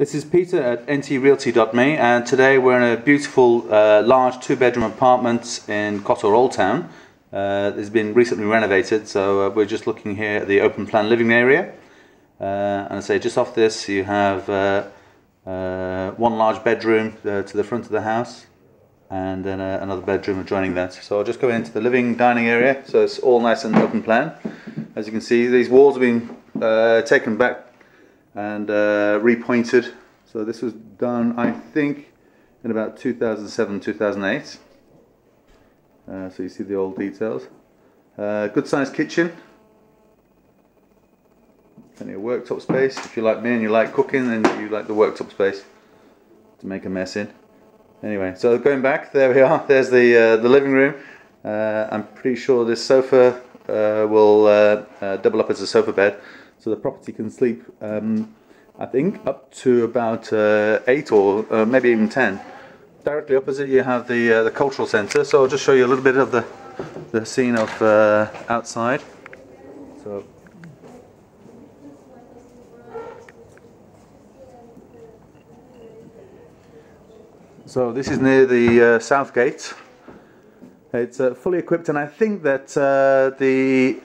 This is Peter at ntrealty.me and today we're in a beautiful uh, large two bedroom apartment in Kotor Old Town. Uh, it's been recently renovated so uh, we're just looking here at the open plan living area. Uh, and I say just off this you have uh, uh, one large bedroom to the front of the house and then another bedroom adjoining that. So I'll just go into the living dining area so it's all nice and open plan. As you can see these walls have been taken back and uh, repointed. So this was done, I think, in about 2007, 2008. Uh, so you see the old details. Uh, good sized kitchen. Plenty of worktop space. If you like me and you like cooking, then you like the worktop space to make a mess in. Anyway, so going back, there we are. There's the uh, the living room. Uh, I'm pretty sure this sofa uh, will double up as a sofa bed so the property can sleep, um, I think, up to about uh, eight or uh, maybe even ten. Directly opposite you have the uh, the cultural centre. So I'll just show you a little bit of the the scene of uh, outside. So. So this is near the uh, south gate. It's fully equipped, and I think that the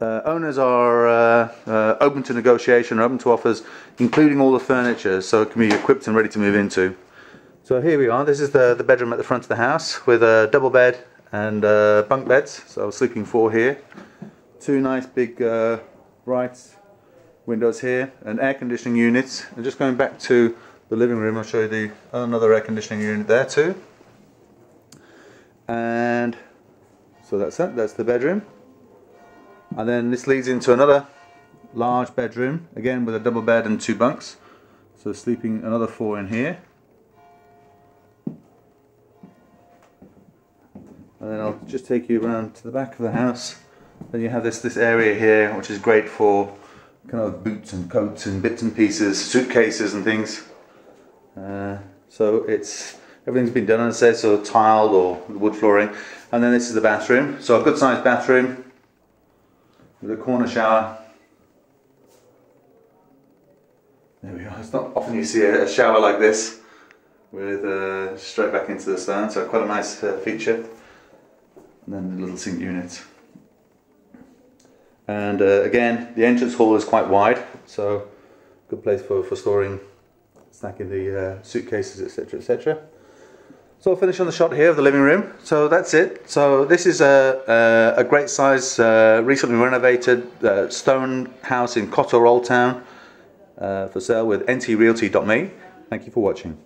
uh, owners are uh, uh, open to negotiation, open to offers, including all the furniture, so it can be equipped and ready to move into. So here we are. This is the, the bedroom at the front of the house with a double bed and uh, bunk beds. So I was sleeping four here. Two nice big uh, bright windows here, and air conditioning units. And just going back to the living room, I'll show you the another air conditioning unit there too. And so that's it. That's the bedroom. And then this leads into another large bedroom, again with a double bed and two bunks. So sleeping another four in here. And then I'll just take you around to the back of the house. Then you have this, this area here, which is great for kind of boots and coats and bits and pieces, suitcases and things. Uh, so it's everything's been done, as I say, so tiled or wood flooring. And then this is the bathroom. So a good sized bathroom, with a corner shower. There we go. It's not often you see a, shower like this with uh, straight back into the stone, so quite a nice uh, feature. And then the little sink unit. And uh, again, the entrance hall is quite wide, so good place for, for storing, stacking the uh, suitcases, etc., etc. So I'll finish on the shot here of the living room. So that's it. So this is a, a, a great size, uh, recently renovated uh, stone house in Kotor Old Town uh, for sale with ntrealty.me. Thank you for watching.